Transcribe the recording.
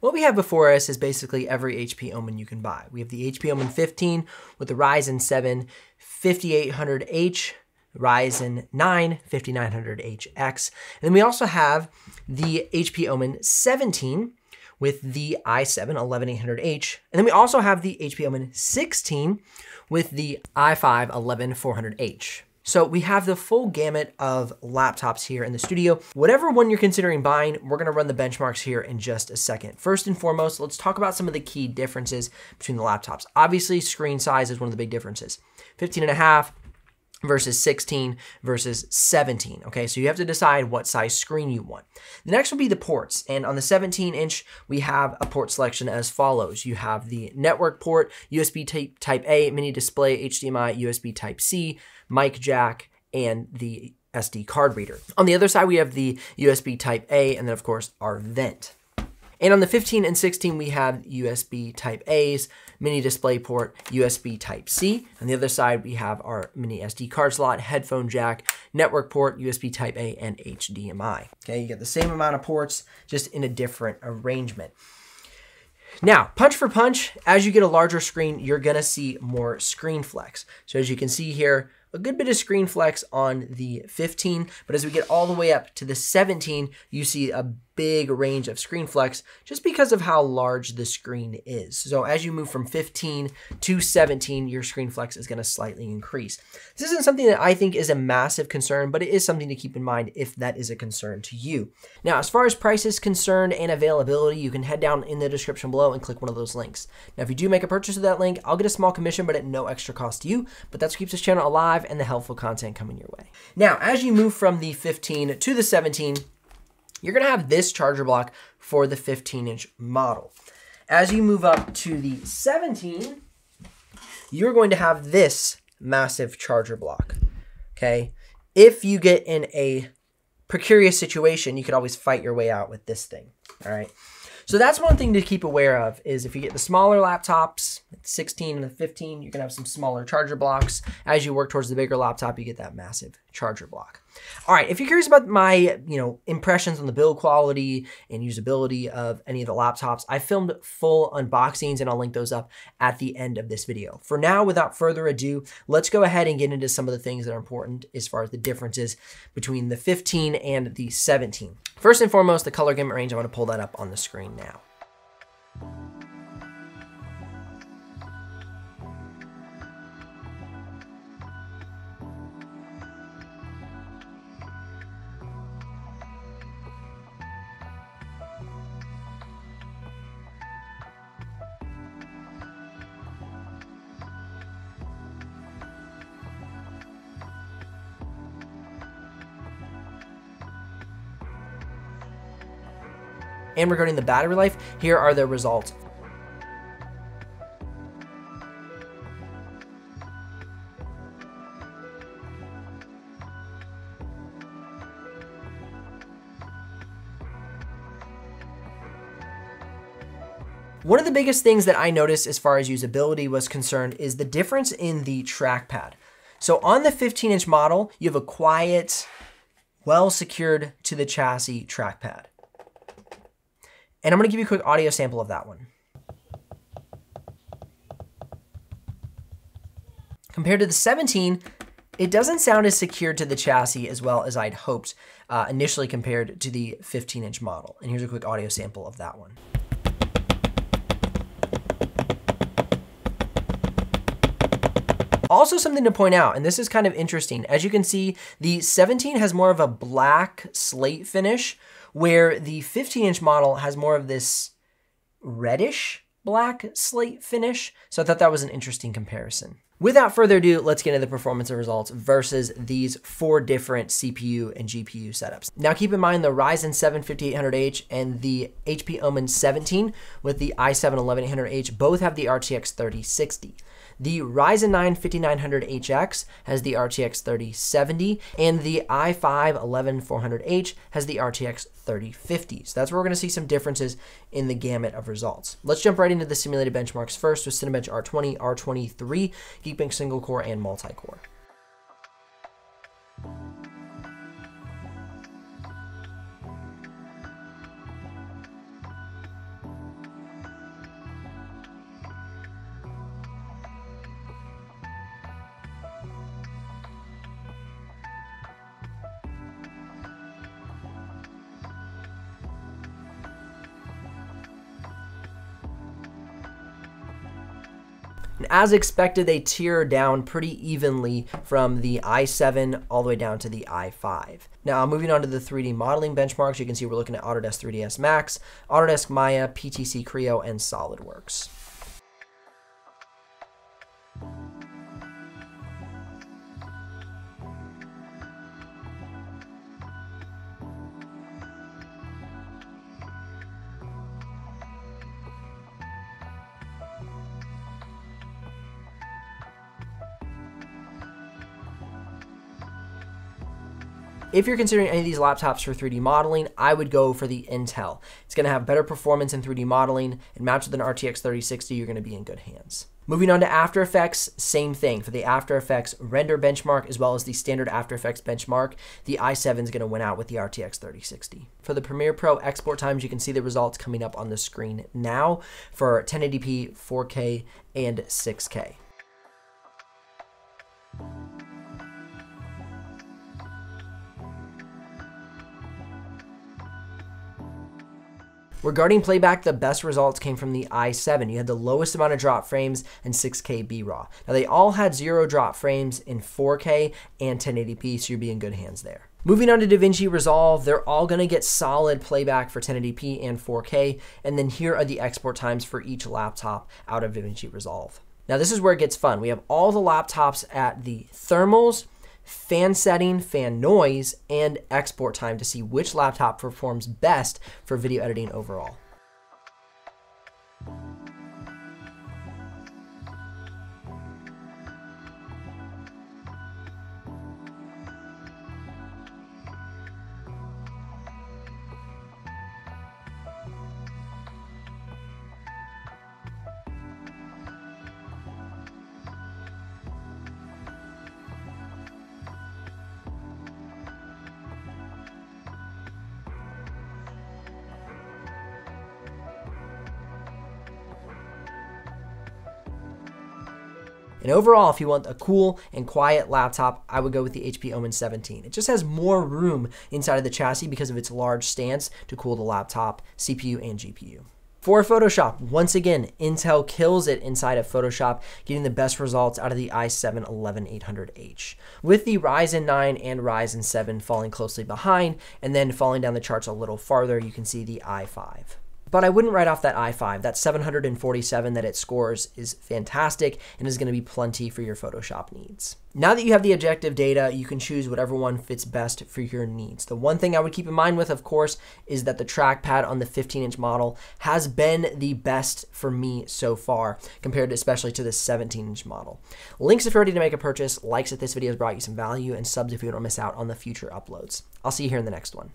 What we have before us is basically every HP Omen you can buy. We have the HP Omen 15 with the Ryzen 7 5800H, Ryzen 9 5900HX, and then we also have the HP Omen 17 with the i7 11800H, and then we also have the HP Omen 16 with the i5 11400H. So we have the full gamut of laptops here in the studio. Whatever one you're considering buying, we're gonna run the benchmarks here in just a second. First and foremost, let's talk about some of the key differences between the laptops. Obviously, screen size is one of the big differences. 15 and a half, versus 16 versus 17. Okay, so you have to decide what size screen you want. The next will be the ports. And on the 17 inch, we have a port selection as follows. You have the network port, USB type, type A, mini display, HDMI, USB type C, mic jack, and the SD card reader. On the other side, we have the USB type A, and then of course our vent. And on the 15 and 16, we have USB type A's, mini display port, USB type C. On the other side, we have our mini SD card slot, headphone jack, network port, USB type A, and HDMI. Okay, you get the same amount of ports, just in a different arrangement. Now, punch for punch, as you get a larger screen, you're gonna see more screen flex. So as you can see here, a good bit of screen flex on the 15, but as we get all the way up to the 17, you see a big range of screen flex just because of how large the screen is. So as you move from 15 to 17, your screen flex is going to slightly increase. This isn't something that I think is a massive concern, but it is something to keep in mind if that is a concern to you. Now, as far as price is concerned and availability, you can head down in the description below and click one of those links. Now, if you do make a purchase of that link, I'll get a small commission, but at no extra cost to you. But that's what keeps this channel alive and the helpful content coming your way. Now, as you move from the 15 to the 17, you're gonna have this charger block for the 15 inch model. As you move up to the 17, you're going to have this massive charger block, okay? If you get in a precarious situation, you could always fight your way out with this thing, all right? So that's one thing to keep aware of is if you get the smaller laptops, 16 and the 15, you're gonna have some smaller charger blocks. As you work towards the bigger laptop, you get that massive charger block. All right, if you're curious about my, you know, impressions on the build quality and usability of any of the laptops, I filmed full unboxings and I'll link those up at the end of this video. For now, without further ado, let's go ahead and get into some of the things that are important as far as the differences between the 15 and the 17. First and foremost, the color gamut range, I wanna pull that up on the screen now. And regarding the battery life, here are the results. One of the biggest things that I noticed as far as usability was concerned is the difference in the trackpad. So on the 15 inch model, you have a quiet, well secured to the chassis trackpad. And I'm gonna give you a quick audio sample of that one. Compared to the 17, it doesn't sound as secured to the chassis as well as I'd hoped uh, initially compared to the 15 inch model. And here's a quick audio sample of that one. Also something to point out, and this is kind of interesting, as you can see, the 17 has more of a black slate finish, where the 15 inch model has more of this reddish black slate finish. So I thought that was an interesting comparison. Without further ado, let's get into the performance and results versus these four different CPU and GPU setups. Now keep in mind the Ryzen 7 5800H and the HP Omen 17 with the i7 11800H both have the RTX 3060. The Ryzen 9 5900HX has the RTX 3070, and the i5 11400H has the RTX 3050. So that's where we're going to see some differences in the gamut of results. Let's jump right into the simulated benchmarks first with Cinebench R20, R23, Geekbench single core, and multi-core. And as expected, they tear down pretty evenly from the i7 all the way down to the i5. Now, moving on to the 3D modeling benchmarks, you can see we're looking at Autodesk 3ds Max, Autodesk Maya, PTC Creo, and SolidWorks. If you're considering any of these laptops for 3D modeling, I would go for the Intel. It's going to have better performance in 3D modeling, and matched with an RTX 3060, you're going to be in good hands. Moving on to After Effects, same thing. For the After Effects render benchmark as well as the standard After Effects benchmark, the i7 is going to win out with the RTX 3060. For the Premiere Pro export times, you can see the results coming up on the screen now for 1080p, 4K, and 6K. Regarding playback, the best results came from the i7. You had the lowest amount of drop frames and 6K B-RAW. Now they all had zero drop frames in 4K and 1080p, so you'll be in good hands there. Moving on to DaVinci Resolve, they're all going to get solid playback for 1080p and 4K, and then here are the export times for each laptop out of DaVinci Resolve. Now this is where it gets fun. We have all the laptops at the thermals, fan setting, fan noise, and export time to see which laptop performs best for video editing overall. And overall, if you want a cool and quiet laptop, I would go with the HP Omen 17. It just has more room inside of the chassis because of its large stance to cool the laptop, CPU, and GPU. For Photoshop, once again, Intel kills it inside of Photoshop, getting the best results out of the i7 11800H. With the Ryzen 9 and Ryzen 7 falling closely behind, and then falling down the charts a little farther, you can see the i5. But I wouldn't write off that i5. That 747 that it scores is fantastic and is going to be plenty for your Photoshop needs. Now that you have the objective data, you can choose whatever one fits best for your needs. The one thing I would keep in mind with, of course, is that the trackpad on the 15 inch model has been the best for me so far, compared especially to the 17 inch model. Links if you're ready to make a purchase, likes if this video has brought you some value, and subs if you don't miss out on the future uploads. I'll see you here in the next one.